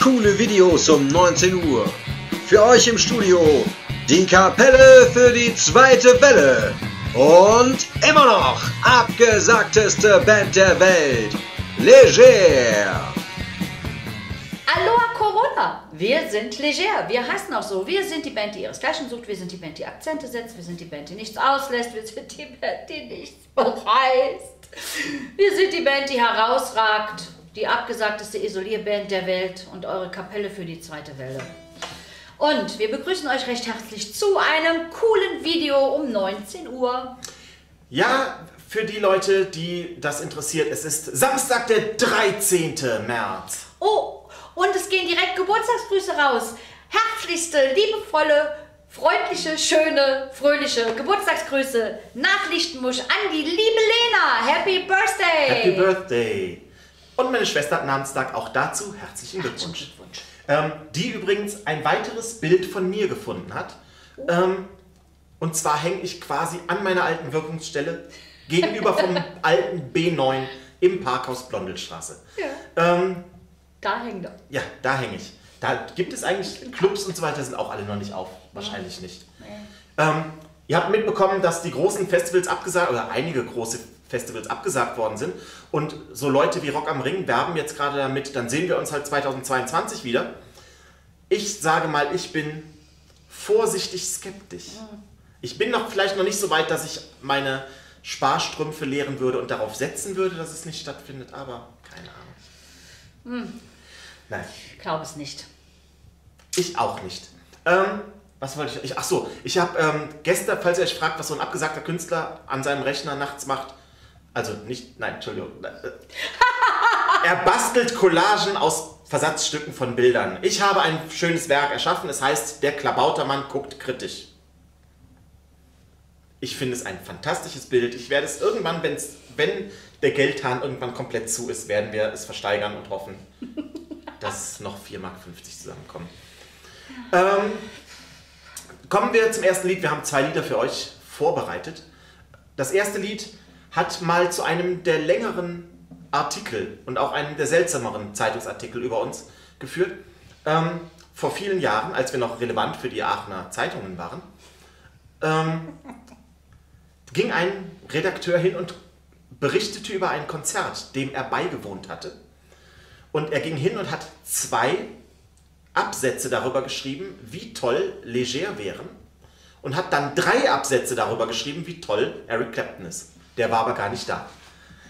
Coole Videos um 19 Uhr. Für euch im Studio die Kapelle für die zweite Welle. Und immer noch abgesagteste Band der Welt. Leger. Aloha Corona! Wir sind leger. Wir heißen auch so. Wir sind die Band, die ihresgleichen sucht. Wir sind die Band, die Akzente setzt. Wir sind die Band, die nichts auslässt. Wir sind die Band, die nichts bereist. Wir sind die Band, die herausragt. Die abgesagteste Isolierband der Welt und eure Kapelle für die zweite Welle. Und wir begrüßen euch recht herzlich zu einem coolen Video um 19 Uhr. Ja, für die Leute, die das interessiert, es ist Samstag, der 13. März. Oh, und es gehen direkt Geburtstagsgrüße raus. Herzlichste, liebevolle, freundliche, schöne, fröhliche Geburtstagsgrüße nach Lichtenbusch an die liebe Lena. Happy Birthday! Happy Birthday. Und meine Schwester hat Namenstag, auch dazu herzlichen Glückwunsch. Glückwunsch. Ähm, die übrigens ein weiteres Bild von mir gefunden hat. Ähm, und zwar hänge ich quasi an meiner alten Wirkungsstelle gegenüber vom alten B9 im Parkhaus Blondelstraße. Ja. Ähm, Da hängt er. ja, da hänge ich. Da gibt es eigentlich Clubs und so weiter, sind auch alle noch nicht auf. Wahrscheinlich nicht. Ähm, ihr habt mitbekommen, dass die großen Festivals abgesagt oder einige große Festivals abgesagt worden sind. Und so Leute wie Rock am Ring werben jetzt gerade damit, dann sehen wir uns halt 2022 wieder. Ich sage mal, ich bin vorsichtig skeptisch. Ich bin noch vielleicht noch nicht so weit, dass ich meine Sparstrümpfe leeren würde und darauf setzen würde, dass es nicht stattfindet, aber keine Ahnung. Nein. Ich glaube es nicht. Ich auch nicht. Ähm, was wollte ich? ich ach so, ich habe ähm, gestern, falls ihr euch fragt, was so ein abgesagter Künstler an seinem Rechner nachts macht, also nicht, nein, Entschuldigung. Er bastelt Collagen aus Versatzstücken von Bildern. Ich habe ein schönes Werk erschaffen, es heißt Der Klabautermann guckt kritisch. Ich finde es ein fantastisches Bild. Ich werde es irgendwann, wenn's, wenn der Geldhahn irgendwann komplett zu ist, werden wir es versteigern und hoffen, dass noch 4,50 Mark zusammenkommen. Ähm, kommen wir zum ersten Lied. Wir haben zwei Lieder für euch vorbereitet. Das erste Lied hat mal zu einem der längeren Artikel und auch einem der seltsameren Zeitungsartikel über uns geführt. Ähm, vor vielen Jahren, als wir noch relevant für die Aachener Zeitungen waren, ähm, ging ein Redakteur hin und berichtete über ein Konzert, dem er beigewohnt hatte. Und er ging hin und hat zwei Absätze darüber geschrieben, wie toll Leger wären. Und hat dann drei Absätze darüber geschrieben, wie toll Eric Clapton ist. Der war aber gar nicht da.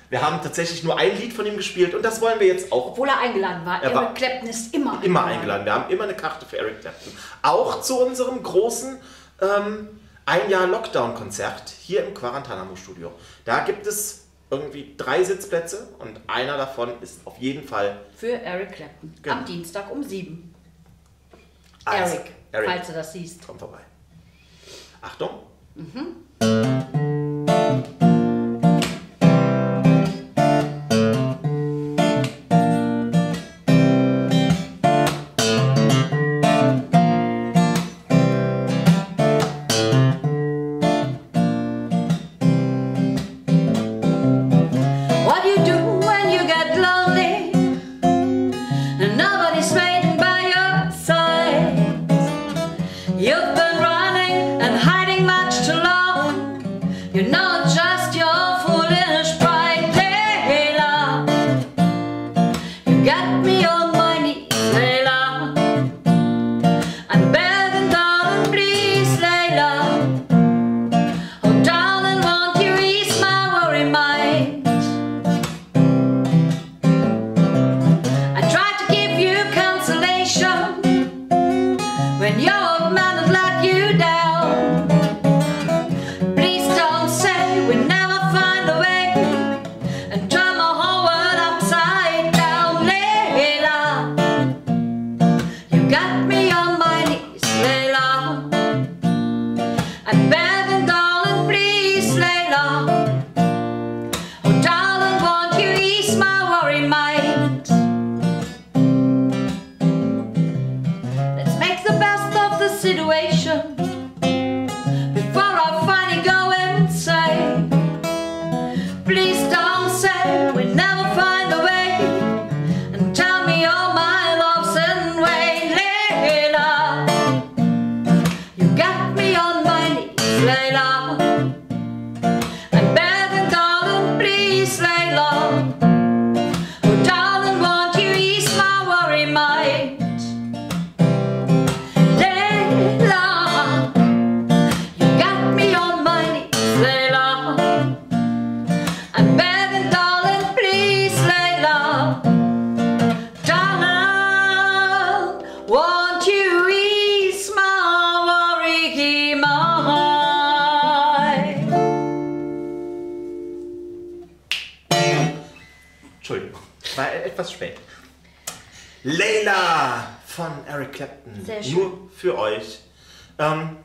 Wir haben tatsächlich nur ein Lied von ihm gespielt und das wollen wir jetzt auch Obwohl er eingeladen war. Er war Eric Clapton ist immer immer eingeladen. Wir haben immer eine Karte für Eric Clapton. Auch zu unserem großen ähm, ein Jahr Lockdown-Konzert hier im Quarantanamo-Studio. Da gibt es irgendwie drei Sitzplätze und einer davon ist auf jeden Fall Für Eric Clapton. Genau. Am Dienstag um sieben. Eis. Eric, Eric. falls du das siehst. Komm vorbei. Achtung. What Entschuldigung, war etwas spät. Layla von Eric Clapton. Sehr schön. Nur für euch. Ähm,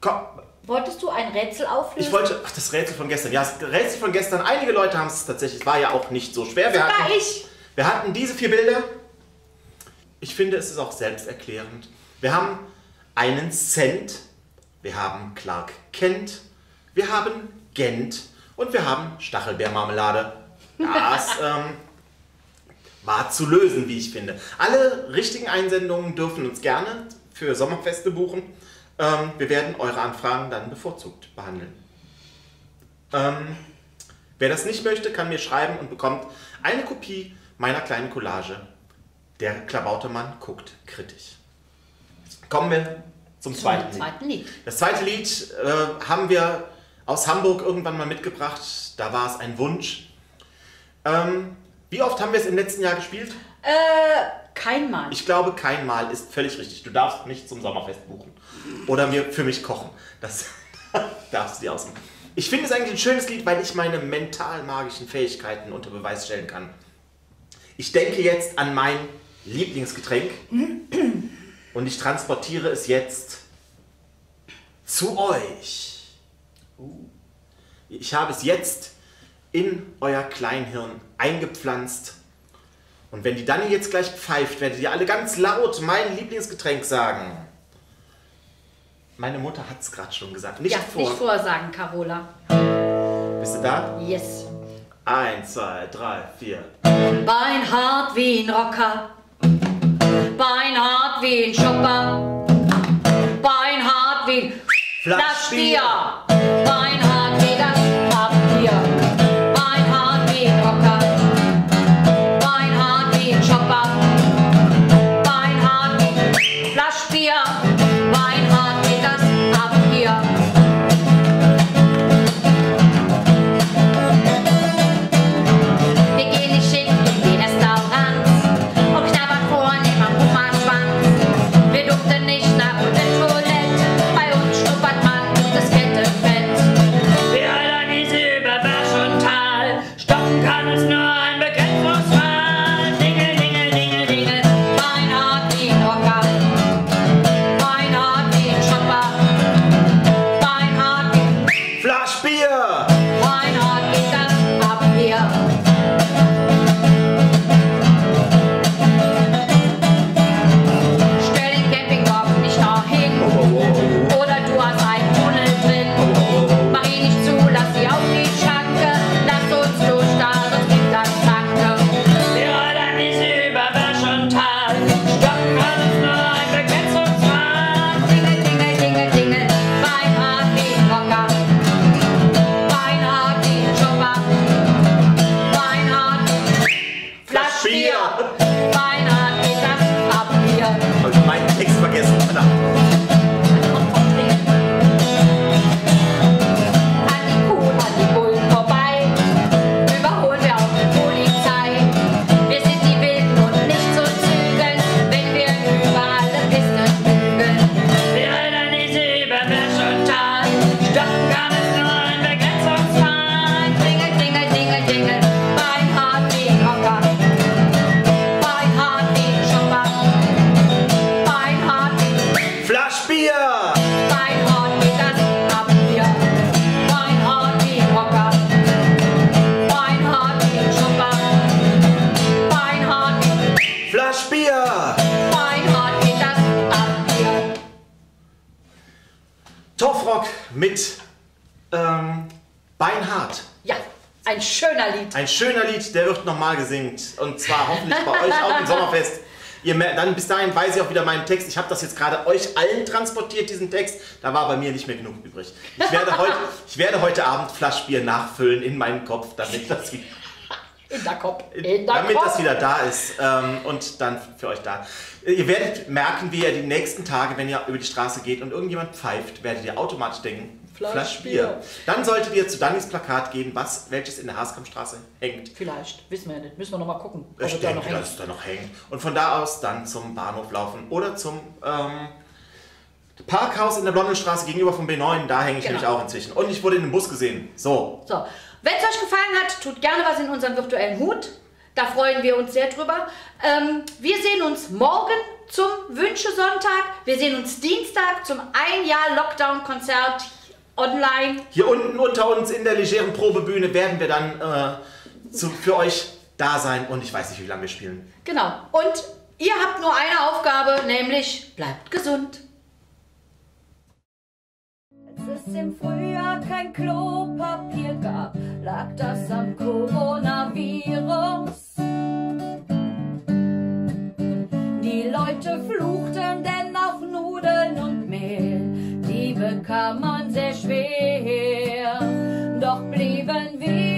komm, Wolltest du ein Rätsel auflösen? ich wollte, ach, das Rätsel von gestern. Ja, das Rätsel von gestern, einige Leute haben es tatsächlich, es war ja auch nicht so schwer. Wir Sogar hatten, ich. wir hatten diese vier Bilder. Ich finde, es ist auch selbsterklärend. Wir haben einen Cent, wir haben Clark Kent, wir haben Gent und wir haben Stachelbeermarmelade. Das ähm, war zu lösen, wie ich finde. Alle richtigen Einsendungen dürfen uns gerne für Sommerfeste buchen. Ähm, wir werden eure Anfragen dann bevorzugt behandeln. Ähm, wer das nicht möchte, kann mir schreiben und bekommt eine Kopie meiner kleinen Collage. Der Klabautermann guckt kritisch. Kommen wir zum zweiten Zum Lied. zweiten Lied. Das zweite Lied äh, haben wir aus Hamburg irgendwann mal mitgebracht. Da war es ein Wunsch. Ähm, wie oft haben wir es im letzten Jahr gespielt? Äh, kein Mann. Ich glaube, kein Mal ist völlig richtig. Du darfst nicht zum Sommerfest buchen. Oder mir für mich kochen. Das darfst du dir aussuchen. Ich finde es eigentlich ein schönes Lied, weil ich meine mental-magischen Fähigkeiten unter Beweis stellen kann. Ich denke jetzt an mein Lieblingsgetränk und ich transportiere es jetzt zu euch. Ich habe es jetzt in euer Kleinhirn eingepflanzt. Und wenn die Dani jetzt gleich pfeift, werdet ihr alle ganz laut mein Lieblingsgetränk sagen. Meine Mutter hat es gerade schon gesagt. Nicht ja, vor. nicht vorsagen, Carola. Bist du da? Yes. Eins, zwei, drei, vier. Beinhart wie ein Rocker. Beinhart wie ein Schopper. Beinhart wie ein Flaschbier. Flaschbier. Beinhart wie mit ähm, Beinhard. Ja, ein schöner Lied. Ein schöner Lied, der wird nochmal gesingt. Und zwar hoffentlich bei euch auch im Sommerfest. Ihr mer- dann bis dahin weiß ich auch wieder meinen Text. Ich habe das jetzt gerade euch allen transportiert, diesen Text. Da war bei mir nicht mehr genug übrig. Ich werde heute, ich werde heute Abend Flaschbier nachfüllen in meinen Kopf, damit das wieder, In der Kopf. In der damit Kopf. das wieder da ist ähm, und dann für euch da. Ihr werdet merken, wie ihr die nächsten Tage, wenn ihr über die Straße geht und irgendjemand pfeift, werdet ihr automatisch denken, Flasch Flaschbier. Bier. Dann solltet ihr zu Dannys Plakat gehen, was, welches in der Haskampstraße hängt. Vielleicht, wissen wir ja nicht. Müssen wir noch mal gucken, ob Ich es da denke, noch hängt. es da noch hängt. Und von da aus dann zum Bahnhof laufen oder zum ähm, Parkhaus in der Blondenstraße gegenüber vom B9. Da hänge ich Genau. nämlich auch inzwischen. Und ich wurde in den Bus gesehen. So. So, wenn es euch gefallen hat, tut gerne was in unserem virtuellen Hut. Da freuen wir uns sehr drüber. Ähm, wir sehen uns morgen zum Wünschesonntag. Wir sehen uns Dienstag zum ein Jahr Lockdown-Konzert online. Hier unten unter uns in der legeren Probebühne werden wir dann äh, zu, für euch da sein. Und ich weiß nicht, wie lange wir spielen. Genau. Und ihr habt nur eine Aufgabe, nämlich bleibt gesund. Es im Frühjahr kein Klopapier gab, lag das am Coronavirus. Die Leute fluchten denn auf Nudeln und Mehl, die bekam man sehr schwer. Doch blieben wir